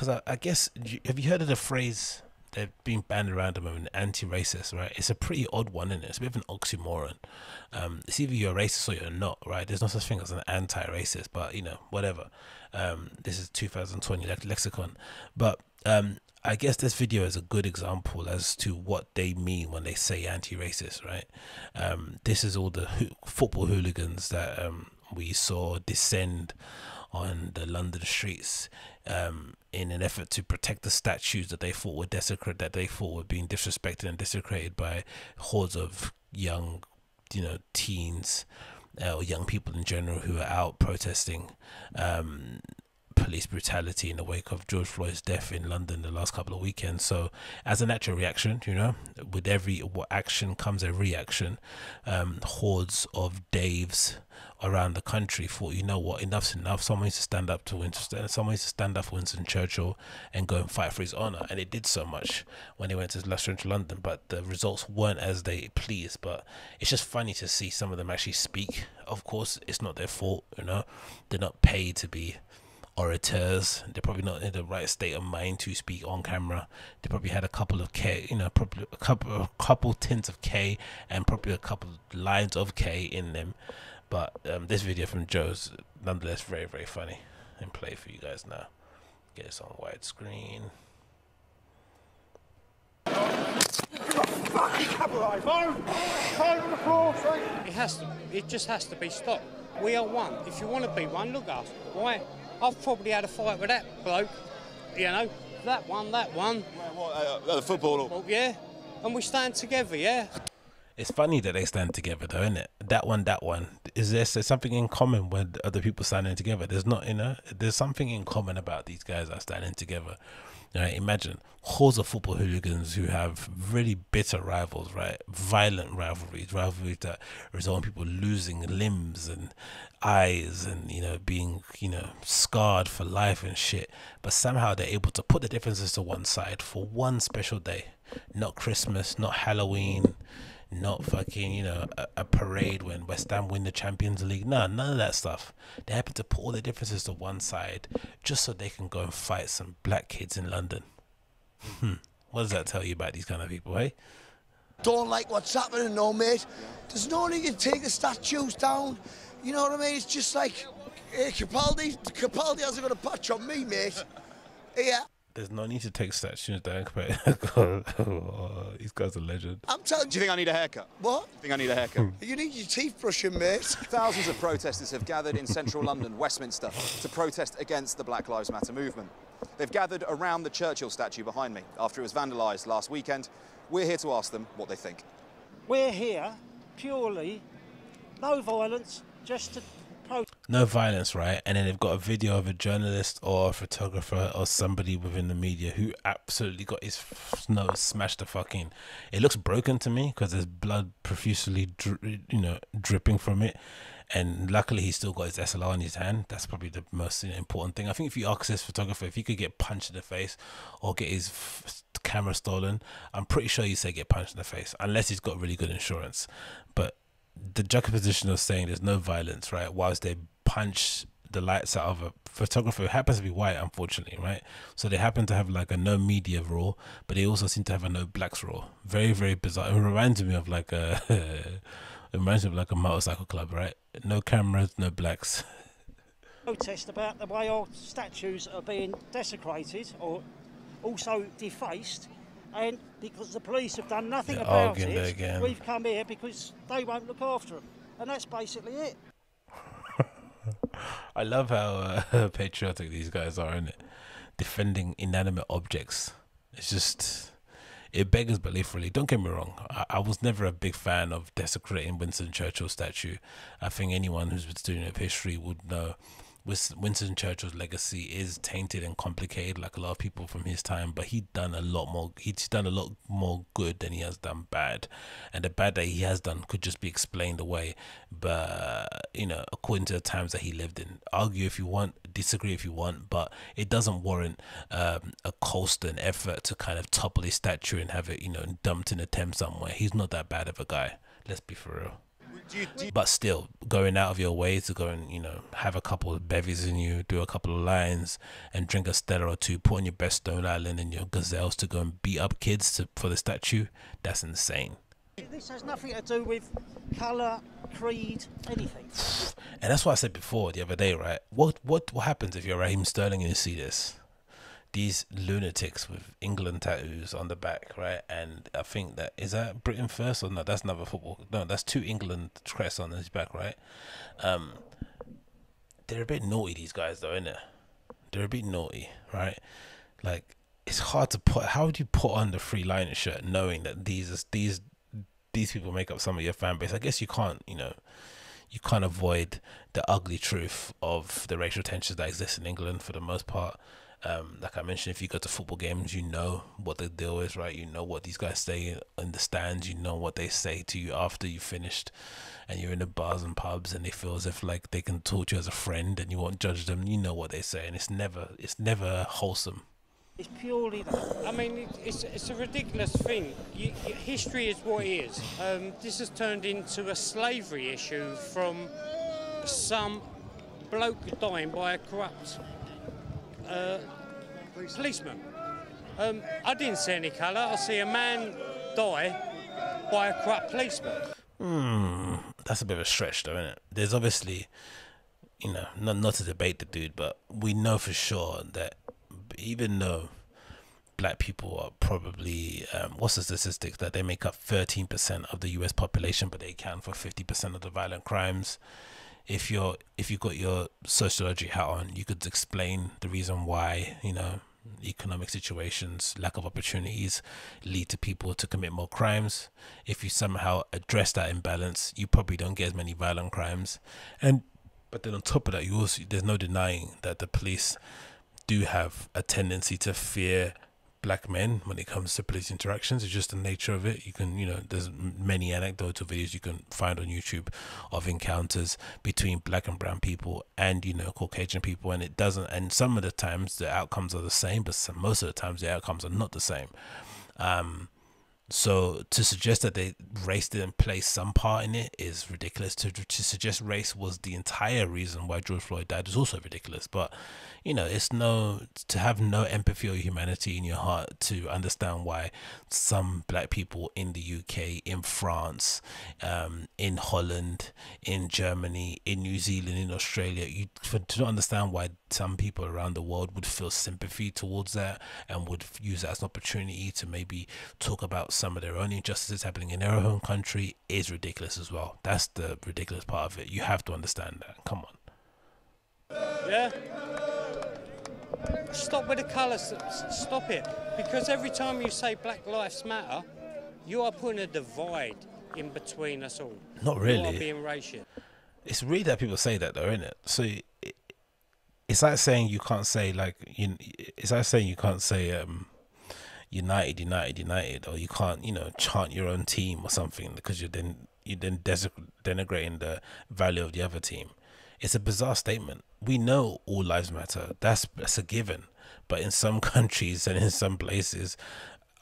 because I, I guess have you heard of the phrase they're being banned around the moment, anti-racist, right? It's a pretty odd one, isn't it? It's a bit of an oxymoron. Um, it's either you're a racist or you're not, right? There's no such thing as an anti-racist, but you know, whatever. Um, this is 2020 lexicon, but um, I guess this video is a good example as to what they mean when they say anti-racist, right? Um, this is all the ho- football hooligans that um, we saw descend on the London streets um, in an effort to protect the statues that they thought were desecrated, that they thought were being disrespected and desecrated by hordes of young, you know, teens uh, or young people in general who are out protesting um, police brutality in the wake of George Floyd's death in London the last couple of weekends. So, as a natural reaction, you know, with every action comes a reaction. Um, hordes of Daves around the country thought, you know what, enough's enough. Someone needs to stand up to Winston. Someone needs to stand up for Winston Churchill and go and fight for his honor. And it did so much when they went to Central London, but the results weren't as they pleased. But it's just funny to see some of them actually speak. Of course, it's not their fault, you know. They're not paid to be orators. They're probably not in the right state of mind to speak on camera. They probably had a couple of K, you know, probably a couple, a couple tints of K, and probably a couple lines of K in them. But um, this video from Joe's nonetheless very, very funny and play for you guys now. Get this on widescreen. It has to. It just has to be stopped. We are one. If you want to be one, look at us. Why? I've probably had a fight with that bloke. You know, that one, that one. What, uh, the footballer? Well, yeah. And we stand together, yeah. It's funny that they stand together, though, isn't it? That one, that one. Is there something in common with other people standing together? There's not, you know, there's something in common about these guys that are standing together. Right? Imagine hordes of football hooligans who have really bitter rivals, right? Violent rivalries, rivalries that result in people losing limbs and eyes and, you know, being, you know, scarred for life and shit. But somehow they're able to put the differences to one side for one special day. Not Christmas, not Halloween, not fucking, you know, a, a, parade when West Ham win the Champions League. No, none of that stuff. They happen to put all the differences to one side just so they can go and fight some black kids in London. Hmm. What does that tell you about these kind of people, hey? Don't like what's happening, no, mate. There's no need to take the statues down. You know what I mean? It's just like, hey, Capaldi, Capaldi hasn't got a patch on me, mate. Yeah. There's no need to take statues down. Oh, These guys are legend. I'm telling you. Do you think I need a haircut? What? You think I need a haircut? you need your teeth brushing, mate. Thousands of protesters have gathered in central London, Westminster, to protest against the Black Lives Matter movement. They've gathered around the Churchill statue behind me after it was vandalised last weekend. We're here to ask them what they think. We're here purely, no violence, just to no violence, right? And then they've got a video of a journalist or a photographer or somebody within the media who absolutely got his nose smashed the fucking. It looks broken to me because there's blood profusely, dri- you know, dripping from it. And luckily, he still got his SLR in his hand. That's probably the most you know, important thing. I think if you ask this photographer if he could get punched in the face or get his f- camera stolen, I'm pretty sure you say get punched in the face, unless he's got really good insurance. But the juxtaposition of saying there's no violence, right? Whilst they punch the lights out of a photographer who happens to be white, unfortunately, right? So they happen to have like a no media rule, but they also seem to have a no blacks rule. Very, very bizarre. It reminds me of like a, it reminds me of like a motorcycle club, right? No cameras, no blacks. Protest about the way our statues are being desecrated or also defaced and because the police have done nothing They're about it, again. we've come here because they won't look after them, and that's basically it. I love how uh, patriotic these guys are in it, defending inanimate objects. It's just it beggars belief, really. Don't get me wrong. I, I, was never a big fan of desecrating Winston Churchill statue. I think anyone who's been studying of history would know Winston Churchill's legacy is tainted and complicated, like a lot of people from his time. But he'd done a lot more. He's done a lot more good than he has done bad, and the bad that he has done could just be explained away. But you know, according to the times that he lived in, argue if you want, disagree if you want, but it doesn't warrant um, a constant effort to kind of topple his statue and have it, you know, dumped in a Thames somewhere. He's not that bad of a guy. Let's be for real. Do you, do you, But still, going out of your way to go and you know have a couple of bevies in you, do a couple of lines, and drink a Stella or two, put on your best Stone Island and your gazelles to go and beat up kids to, for the statue. That's insane. This has nothing to do with colour, creed, anything. And that's what I said before the other day, right? What what what happens if you're Raheem Sterling and you see this? These lunatics with England tattoos on the back, right? And I think that is that Britain first or no? That's another football. No, that's two England crests on his back, right? Um, they're a bit naughty. These guys, though, innit? They're a bit naughty, right? Like it's hard to put. How would you put on the free liner shirt knowing that these these these people make up some of your fan base? I guess you can't, you know you can't avoid the ugly truth of the racial tensions that exist in England for the most part. Um, like I mentioned, if you go to football games, you know what the deal is, right? You know what these guys say in the stands. You know what they say to you after you finished, and you're in the bars and pubs, and they feel as if like they can talk to you as a friend, and you won't judge them. You know what they say, and it's never, it's never wholesome. It's purely that. I mean, it's, it's a ridiculous thing. You, you, history is what it is. Um, this has turned into a slavery issue from some bloke dying by a corrupt uh, policeman. Um, I didn't see any colour. I see a man die by a corrupt policeman. Hmm, that's a bit of a stretch, though, isn't it? There's obviously, you know, not not to debate the dude, but we know for sure that even though black people are probably um, what's the statistics that they make up 13% of the US population but they account for 50% of the violent crimes if you're if you got your sociology hat on you could explain the reason why you know economic situations lack of opportunities lead to people to commit more crimes. If you somehow address that imbalance you probably don't get as many violent crimes. And but then on top of that you also there's no denying that the police do have a tendency to fear black men when it comes to police interactions. It's just the nature of it. You can, you know, there's many anecdotal videos you can find on YouTube of encounters between black and brown people and, you know, Caucasian people. And it doesn't, and some of the times the outcomes are the same, but some, most of the times the outcomes are not the same. Um, so to suggest that they race didn't play some part in it is ridiculous. To to suggest race was the entire reason why George Floyd died is also ridiculous. But you know, it's no to have no empathy or humanity in your heart to understand why some black people in the UK, in France, um, in Holland, in Germany, in New Zealand, in Australia, you for, to understand why some people around the world would feel sympathy towards that and would use that as an opportunity to maybe talk about some of their own injustices happening in their own country is ridiculous as well. That's the ridiculous part of it. You have to understand that. Come on. Yeah. Stop with the colours. Stop it. Because every time you say Black Lives Matter, you are putting a divide in between us all. Not You are really. being racist. It's weird that people say that though, isn't it? So it, it's like saying you can't say like you. It's like saying you can't say um, United, United, United, or you can't you know chant your own team or something because you're then you're then denigrating the value of the other team. It's a bizarre statement. We know all lives matter. That's that's a given. But in some countries and in some places,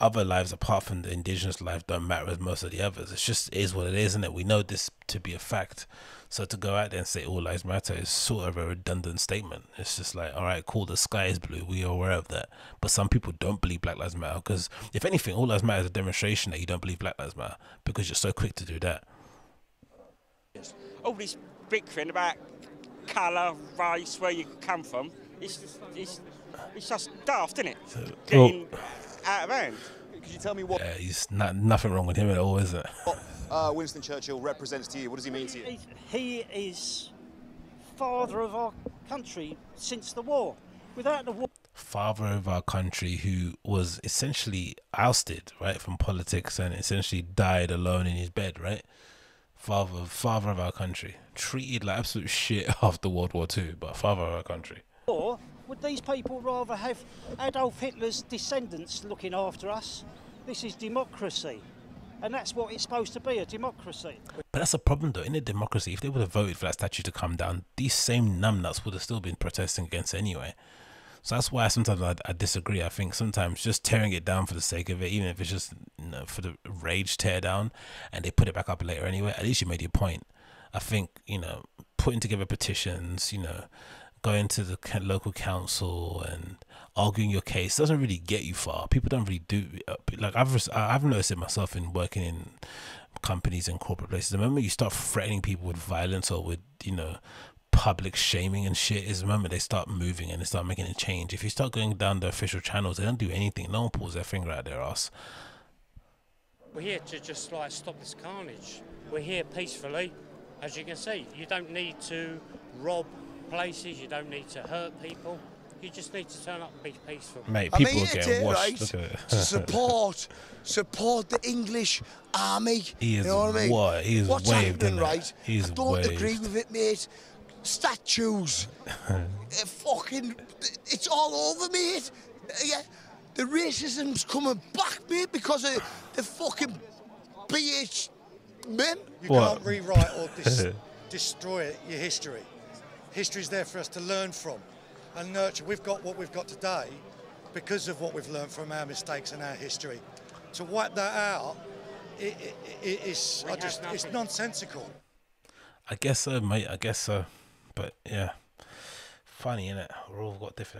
other lives apart from the indigenous life don't matter as most of the others. It's just is what it is, isn't it? We know this to be a fact. So to go out there and say oh, all lives matter is sort of a redundant statement. It's just like, all right, cool, the sky is blue. We are aware of that. But some people don't believe Black Lives Matter because, if anything, all lives matter is a demonstration that you don't believe Black Lives Matter because you're so quick to do that. all this bickering about colour, race, where you come from, it's, it's, it's just daft, isn't it? Getting out of hand. Could you tell me what, Yeah, he's not nothing wrong with him at all, is it? what uh, Winston Churchill represents to you? What does he mean to you? He, he is father of our country since the war. Without the war, father of our country who was essentially ousted right from politics and essentially died alone in his bed right father father of our country treated like absolute shit after world war Two, but father of our country war, would these people rather have Adolf Hitler's descendants looking after us? This is democracy. And that's what it's supposed to be a democracy. but that's a problem though in a democracy if they would have voted for that statue to come down these same numbnuts would have still been protesting against anyway so that's why sometimes I, I disagree. I think sometimes just tearing it down for the sake of it, even if it's just you know, for the rage tear down, and they put it back up later anyway. At least you made your point. I think you know putting together petitions, you know, going to the local council and arguing your case doesn't really get you far. People don't really do uh, like I've I've noticed it myself in working in companies and corporate places. The moment you start threatening people with violence or with you know public shaming and shit is the moment they start moving and they start making a change. If you start going down the official channels, they don't do anything. No one pulls their finger out their ass. We're here to just like stop this carnage. We're here peacefully, as you can see. You don't need to rob places. You don't need to hurt people. You just need to turn up and be peaceful. Mate, I'm people here are getting today, washed. right, Look at it. to support, support the English army. He is you know what I mean? wa- he is What's waved, happening, right? He is I don't agree with it, mate. Statues, fucking, it's all over, mate. Yeah, the racism's coming back, mate, because of the fucking BH men. You What? can't rewrite or dis- destroy your history. History's there for us to learn from and nurture. We've got what we've got today because of what we've learned from our mistakes and our history. To wipe that out, it, it, it, it's, We I have just, it's nonsensical. I guess so, mate. I guess so. But yeah, funny, innit? We're all got different.